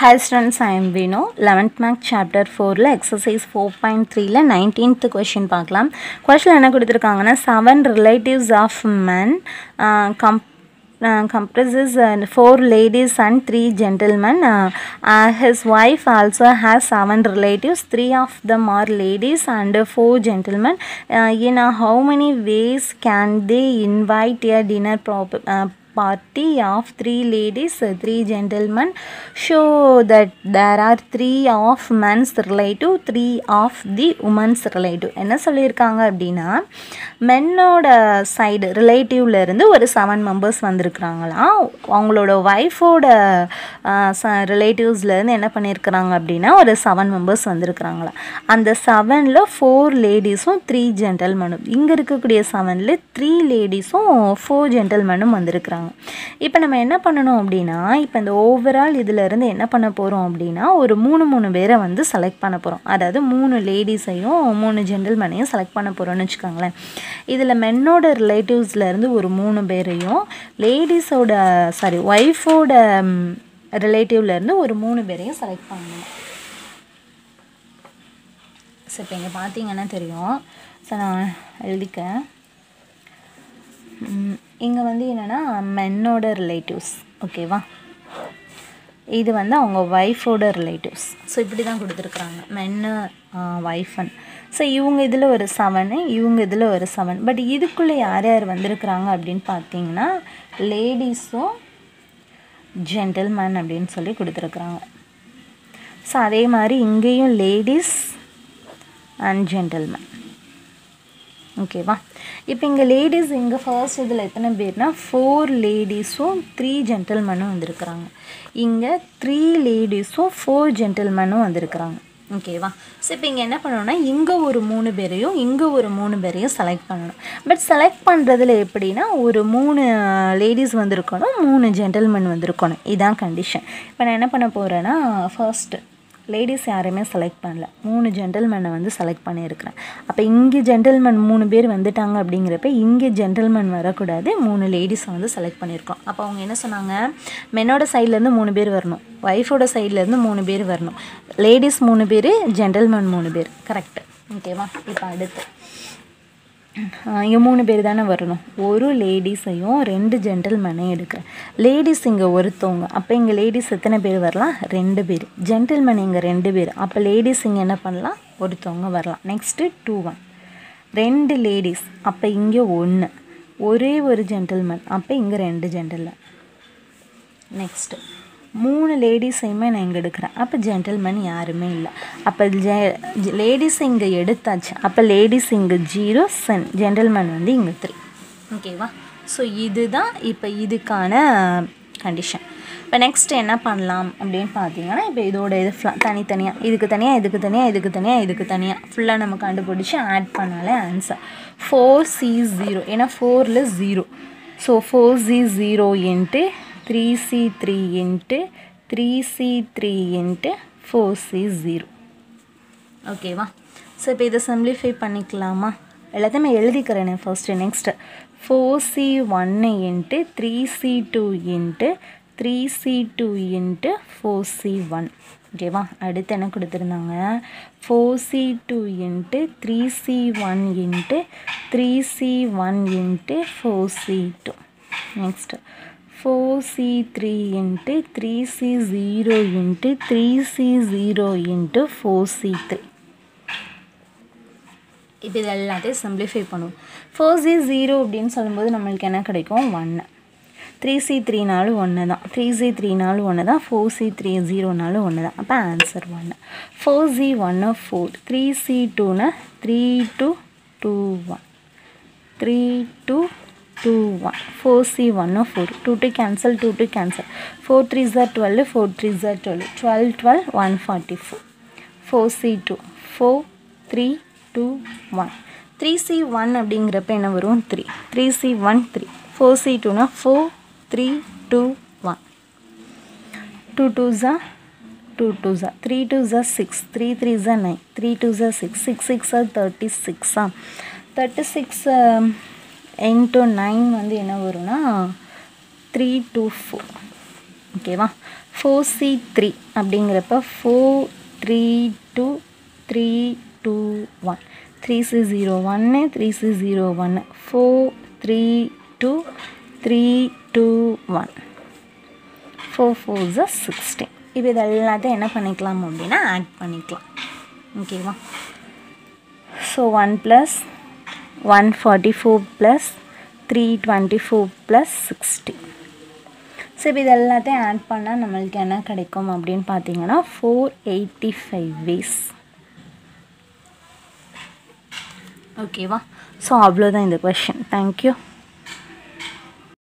Hi students, I am Vino. 11th Math Chapter 4ல exercise 4.3ல 19th question பார்க்கலாம் question என்ன கொடுத்துருக்காங்கன்னா seven relatives of men uh, com uh, comprises uh, four ladies and three gentlemen. Uh, uh, his wife also has seven relatives. Three of them are ladies and uh, four gentlemen. Uh, in uh, how many ways can they invite a dinner prop- uh, party of three ladies, three three gentlemen? Show that there are three of men's relative, three of the women's relative. என்ன சொல்லியிருக்காங்க அப்படின்னா மென்னோட side ரிலேட்டிவ்லேருந்து ஒரு seven members வந்திருக்கிறாங்களாம் அவங்களோட ஒய்ஃபோட ரிலேட்டிவ்ஸ்லேருந்து என்ன பண்ணியிருக்கிறாங்க அப்படின்னா ஒரு செவன் மெம்பர்ஸ் வந்திருக்கிறாங்களாம் அந்த செவனில் ஃபோர் லேடிஸும் த்ரீ ஜென்டல்மேனும் இங்கே இருக்கக்கூடிய செவனில் த்ரீ லேடிஸும் ஃபோர் ஜென்டல்மேனும் வந்திருக்கிறாங்க இப்போ நம்ம என்ன பண்ணணும் அப்படின்னா இப்போ இந்த ஓவரால் இதிலேருந்து என்ன பண்ண போகிறோம் அப்படின்னா ஒரு மூணு மூணு பேரை வந்து செலக்ட் பண்ண போகிறோம் அதாவது மூணு லேடிஸையும் மூணு ஜென்டில்மேனையும் செலக்ட் பண்ண போகிறோம்னு வச்சுக்கோங்களேன். இதில் மென்னோட ரிலேட்டிவ்ஸ்லேருந்து ஒரு மூணு பேரையும் லேடிஸோட சாரி ஒய்ஃபோட ரிலேட்டிவ்லேருந்து ஒரு மூணு பேரையும் செலக்ட் பண்ணணும். ஸோ இப்போ இங்கே பார்த்தீங்கன்னா தெரியும். ஸோ நான் எழுதிக்கேன் இங்கே வந்து என்னென்னா மென்னோட ரிலேட்டிவ்ஸ் ஓகேவா இது வந்து அவங்க ஒய்ஃபோட ரிலேட்டிவ்ஸ் ஸோ இப்படி தான் கொடுத்துருக்குறாங்க மென்னு ஒய்ஃபன் ஸோ இவங்க இதில் ஒரு செவனு இவங்க இதில் ஒரு செவன் பட் இதுக்குள்ளே யார் யார் வந்திருக்கிறாங்க அப்படின்னு பார்த்தீங்கன்னா லேடிஸும் ஜென்டில்மேன் அப்படின்னு சொல்லி கொடுத்துருக்குறாங்க. ஸோ அதே மாதிரி இங்கேயும் லேடிஸ் அண்ட் ஜென்டில்மேன் ஓகேவா இப்போ இங்கே லேடிஸ் இங்கே ஃபர்ஸ்ட் இதில் எத்தனை பேர்னா ஃபோர் லேடிஸும் த்ரீ ஜென்டில்மேனும் வந்திருக்கிறாங்க. இங்கே த்ரீ லேடிஸும் ஃபோர் ஜென்டில்மேனும் வந்திருக்கிறாங்க. ஓகேவா ஸோ இப்போ இங்கே என்ன பண்ணணும்னா இங்கே ஒரு மூணு பேரையும் இங்கே ஒரு மூணு பேரையும் செலக்ட் பண்ணணும். பட் செலக்ட் பண்ணுறதுல எப்படின்னா ஒரு மூணு லேடிஸ் வந்திருக்கணும் மூணு ஜென்டில்மேன் வந்திருக்கணும். இதுதான் கண்டிஷன் இப்போ நான் என்ன பண்ண போகிறேன்னா ஃபர்ஸ்ட்டு லேடிஸ் யாரையுமே செலக்ட் பண்ணல. மூணு ஜென்டல்மேனை வந்து செலக்ட் பண்ணியிருக்கிறேன். அப்போ இங்கே ஜென்டல்மேன் மூணு பேர் வந்துட்டாங்க அப்படிங்கிறப்ப இங்கே ஜென்டல்மேன் வரக்கூடாது. மூணு லேடிஸை வந்து செலக்ட் பண்ணியிருக்கோம். அப்போ அவங்க என்ன சொன்னாங்க? மென்னோட சைட்லேருந்து மூணு பேர் வரணும். ஒய்ஃபோட சைட்லேருந்து மூணு பேர் வரணும். லேடிஸ் மூணு பேர் ஜென்டல்மேன் மூணு பேர். கரெக்ட் ஓகேவா இப்போ அடுத்து. இங்கே மூணு பேர் தானே வரணும். ஒரு லேடிஸையும் ரெண்டு ஜென்டில்மேனையும் எடுக்கிறேன் லேடிஸ் இங்கே ஒருத்தவங்க. அப்போ இங்கே லேடிஸ் எத்தனை பேர் வரலாம்? ரெண்டு பேர். ஜென்டில்மேன் இங்கே ரெண்டு பேர். அப்போ லேடிஸ் இங்கே என்ன பண்ணலாம்? ஒருத்தவங்க வரலாம். நெக்ஸ்ட்டு டூ ஒன் ரெண்டு லேடிஸ் அப்போ இங்கே ஒன்று ஒரே ஒரு ஜென்டில்மேன் அப்போ இங்கே ரெண்டு ஜென்டில்மேன் நெக்ஸ்ட்டு மூணு லேடிஸையுமே நான் இங்கே எடுக்கிறேன். அப்போ ஜென்டில்மேன் யாருமே இல்லை. அப்போ ஜெ லேடிஸ் இங்கே எடுத்தாச்சு. அப்போ லேடிஸ் இங்கே ஜீரோ சென் ஜென்டில்மேன் வந்து இங்கே த்ரீ ஓகேவா ஸோ இதுதான் இப்போ இதுக்கான கண்டிஷன் இப்போ நெக்ஸ்ட் என்ன பண்ணலாம் அப்படின்னு பார்த்தீங்கன்னா இப்போ இதோட இது ஃபுல்லாக தனித்தனியாக இதுக்கு தனியாக இதுக்கு தனியாக இதுக்கு தனியாக இதுக்கு தனியாக ஃபுல்லாக நம்ம கண்டுபிடிச்சி ஆட் பண்ணாலே ஆன்சர் ஃபோர் சி ஜீரோ ஏன்னா ஃபோரில் zero so four C zero into three C three into three C three into four C zero ஓகேவா ஸோ இப்போ இதை சிம்ப்ளிஃபை பண்ணிக்கலாமா? எல்லாத்தையுமே எழுதிக்கிறேனே ஃபர்ஸ்ட்டு நெக்ஸ்ட்டு ஃபோர் சி ஒன்று into three C two into three C two into four C one ஓகேவா அடுத்து என்ன கொடுத்துருந்தாங்க? Four C two into three C one into three C one into four C two next four C three into three C zero into three C zero into four C three இப்போ இது எல்லாத்தையும் simplify பண்ணுவோம். Four C zero அப்படின்னு சொல்லும்போது நம்மளுக்கு என்ன கிடைக்கும்? ஒன்று த்ரீ சி த்ரீனாலும் ஒன்று தான் த்ரீ சி த்ரீனாலும் ஒன்று தான் ஃபோர் சி த்ரீ ஜீரோனாலும் ஒன்று தான் அப்போ ஆன்சர் ஒன்று ஃபோர் ஜி ஒன்று ஃபோர் த்ரீ சி டூனா three two two one three two two one four C ஒன்று four two two cancel two two cancel four three jar twelve four three jar twelve twelve twelve one forty four four C two four three two one three C one அப்படிங்கிறப்ப என்ன வரும்? Three three C one three four C டூனா four three two one two two ஜா two two ஜா three two ஜா six three three ஜா nine three two ஜா six six சிக்ஸா thirty சிக்ஸா தேர்ட்டி சிக்ஸ் இன்ட்டு நைன் வந்து என்ன வரும்னா த்ரீ டூ ஃபோர் ஓகேவா ஃபோர் சி த்ரீ அப்படிங்கிறப்ப four three two three two one three C zero ஒன்று த்ரீ சி ஜீரோ ஒன்று four three two three two one four four ஜ sixteen இப்போ இது எல்லாத்தையும் என்ன பண்ணிக்கலாம் அப்படின்னா ஆட் பண்ணிக்கலாம். ஓகேவா so one plus one forty four plus three twenty four plus sixty so இப்போ இது எல்லாத்தையும் ஆட் பண்ணால் நம்மளுக்கு என்ன கிடைக்கும் அப்படின்னு பார்த்தீங்கன்னா ஃபோர் எயிட்டி ஃபைவ் வேஸ் ஓகேவா ஸோ அவ்வளோதான் இந்த கொஷின் தேங்க்யூ